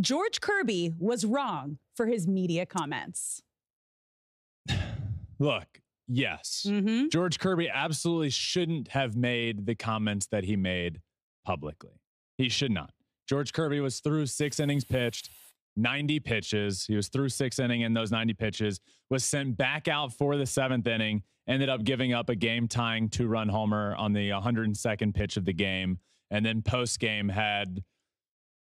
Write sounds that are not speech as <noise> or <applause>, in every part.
George Kirby was wrong for his media comments. <sighs> Look, yes. Mm-hmm. George Kirby absolutely shouldn't have made the comments that he made publicly. He should not. George Kirby was through six innings pitched, 90 pitches. He was through six inning in those 90 pitches, was sent back out for the seventh inning, ended up giving up a game tying two run homer on the 102nd pitch of the game. And then post game had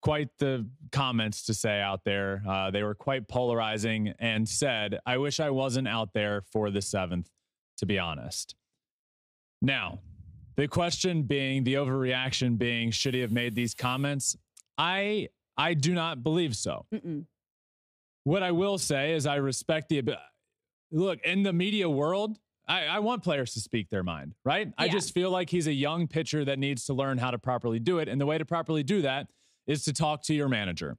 quite the comments to say out there. Uh, they were quite polarizing and said, I wish I wasn't out there for the seventh, to be honest. Now, the question being, the overreaction being, should he have made these comments? I I do not believe so. Mm-mm. What I will say is I respect the look in the media world. I, I want players to speak their mind, right? I just feel like he's a young pitcher that needs to learn how to properly do it. And the way to properly do that is to talk to your manager.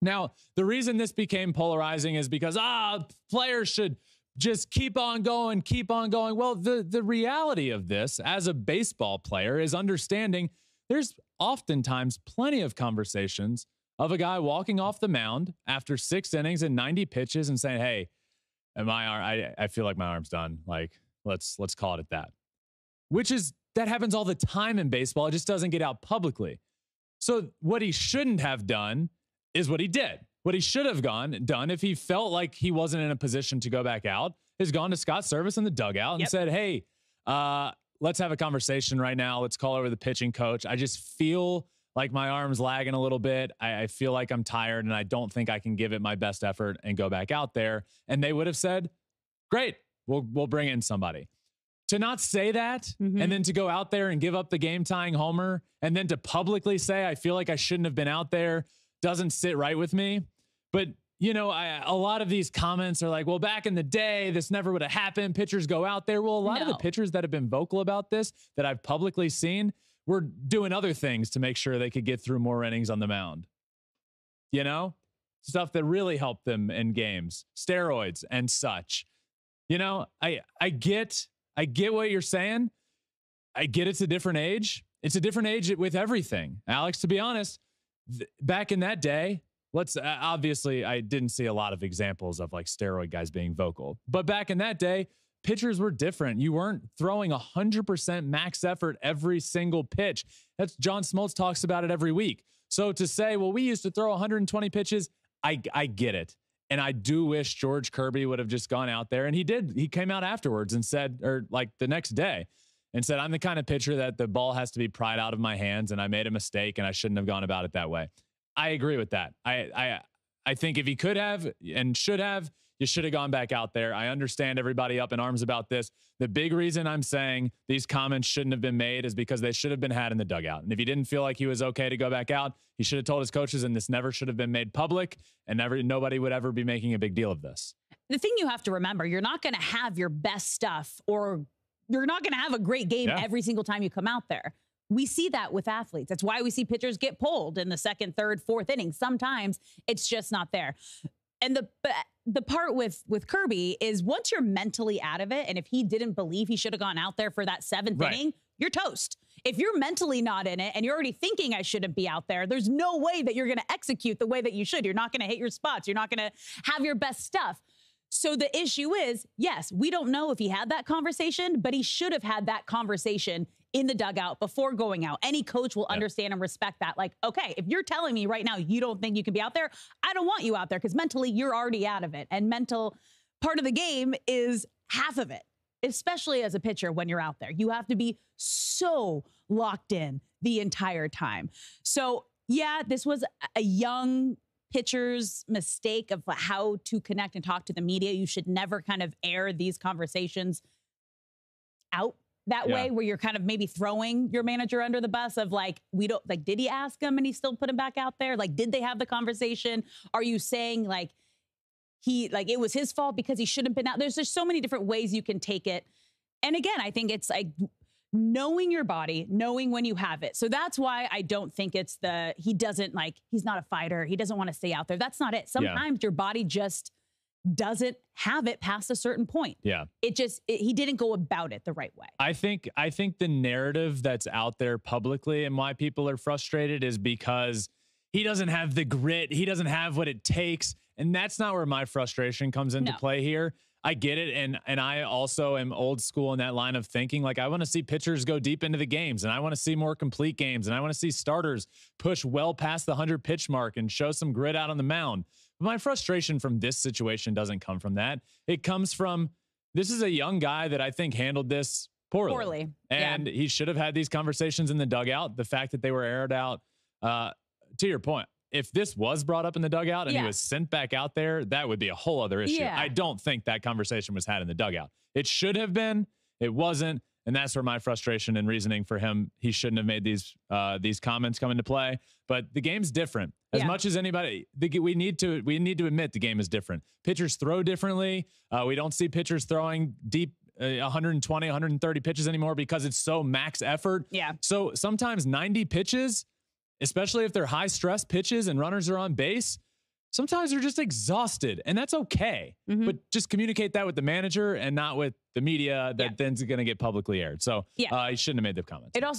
Now, the reason this became polarizing is because ah, players should just keep on going, keep on going. Well, the the reality of this as a baseball player is understanding there's oftentimes plenty of conversations of a guy walking off the mound after six innings and 90 pitches and saying, Hey, my arm, I, I feel like my arm's done. Like, let's let's call it at that. Which is that happens all the time in baseball. It just doesn't get out publicly. So what he shouldn't have done is what he did. What he should have gone done if he felt like he wasn't in a position to go back out is gone to Scott Servais in the dugout and Yep. said, "Hey, uh, let's have a conversation right now. Let's call over the pitching coach. I just feel like my arm's lagging a little bit. I, I feel like I'm tired, and I don't think I can give it my best effort and go back out there." And they would have said, "Great, we'll we'll bring in somebody." To not say that Mhm. and then to go out there and give up the game tying homer and then to publicly say I feel like I shouldn't have been out there doesn't sit right with me. But you know, I, a lot of these comments are like, well, back in the day, this never would have happened. Pitchers go out there. Well, a lot of the pitchers that have been vocal about this that I've publicly seen were doing other things to make sure they could get through more innings on the mound. You know, stuff that really helped them in games, steroids and such. You know, I I get I get what you're saying. I get it's a different age. It's a different age with everything. Alex, to be honest, th- back in that day, let's uh, obviously I didn't see a lot of examples of like steroid guys being vocal. But back in that day, pitchers were different. You weren't throwing 100% max effort every single pitch. That's John Smoltz talks about it every week. So to say, well, we used to throw 120 pitches, I I get it. And I do wish George Kirby would have just gone out there. And he did. He came out afterwards and said, or like the next day, and said, I'm the kind of pitcher that the ball has to be pried out of my hands and I made a mistake and I shouldn't have gone about it that way. I agree with that. I I I think if he could have and should have, you should have gone back out there. I understand everybody up in arms about this. The big reason I'm saying these comments shouldn't have been made is because they should have been had in the dugout. And if he didn't feel like he was okay to go back out, he should have told his coaches, and this never should have been made public, and never nobody would ever be making a big deal of this. the thing you have to remember, you're not going to have your best stuff or you're not going to have a great game Yeah. every single time you come out there. We see that with athletes. That's why we see pitchers get pulled in the second, third, fourth inning. Sometimes it's just not there. And the the part with with Kirby is once you're mentally out of it, and if he didn't believe he should have gone out there for that seventh Right. inning, you're toast. If you're mentally not in it and you're already thinking I shouldn't be out there, there's no way that you're going to execute the way that you should. You're not going to hit your spots. You're not going to have your best stuff. So the issue is, yes, we don't know if he had that conversation, but he should have had that conversation in the dugout before going out. Any coach will understand and respect that. Like, okay, if you're telling me right now you don't think you can be out there, I don't want you out there because mentally you're already out of it. And mental part of the game is half of it, especially as a pitcher when you're out there. You have to be so locked in the entire time. So, yeah, this was a young pitcher's mistake of how to connect and talk to the media. You should never kind of air these conversations out that Yeah. way where you're kind of maybe throwing your manager under the bus of like we don't like did he ask him and he still put him back out there like did they have the conversation are you saying like he like it was his fault because he shouldn't have been out there's just so many different ways you can take it and again i think it's like knowing your body knowing when you have it so that's why i don't think it's the he doesn't like he's not a fighter he doesn't want to stay out there that's not it sometimes your body just doesn't have it past a certain point Yeah. it just it, he didn't go about it the right way I think I think the narrative that's out there publicly and why people are frustrated is because he doesn't have the grit, he doesn't have what it takes. And that's not where my frustration comes into No. play here. I get it. And and I also am old school in that line of thinking. Like I want to see pitchers go deep into the games and I want to see more complete games and I want to see starters push well past the 100 pitch mark and show some grit out on the mound. But my frustration from this situation doesn't come from that. It comes from this is a young guy that I think handled this poorly. Poorly. Yeah. And he should have had these conversations in the dugout. The fact that they were aired out, uh, to your point, if this was brought up in the dugout and Yeah. he was sent back out there, that would be a whole other issue. Yeah. I don't think that conversation was had in the dugout. It should have been. It wasn't. And that's where my frustration and reasoning for him, he shouldn't have made these uh, these comments come into play. But the game's different. As Yeah. much as anybody, the, we need to we need to admit the game is different. Pitchers throw differently. Uh, we don't see pitchers throwing deep uh, 120, 130 pitches anymore because it's so max effort. Yeah. So sometimes 90 pitches, especially if they're high stress pitches and runners are on base, sometimes they're just exhausted, and that's okay. Mhm. But just communicate that with the manager and not with the media that Yeah. then's going to get publicly aired. So Yeah. uh, he shouldn't have made the comments. It also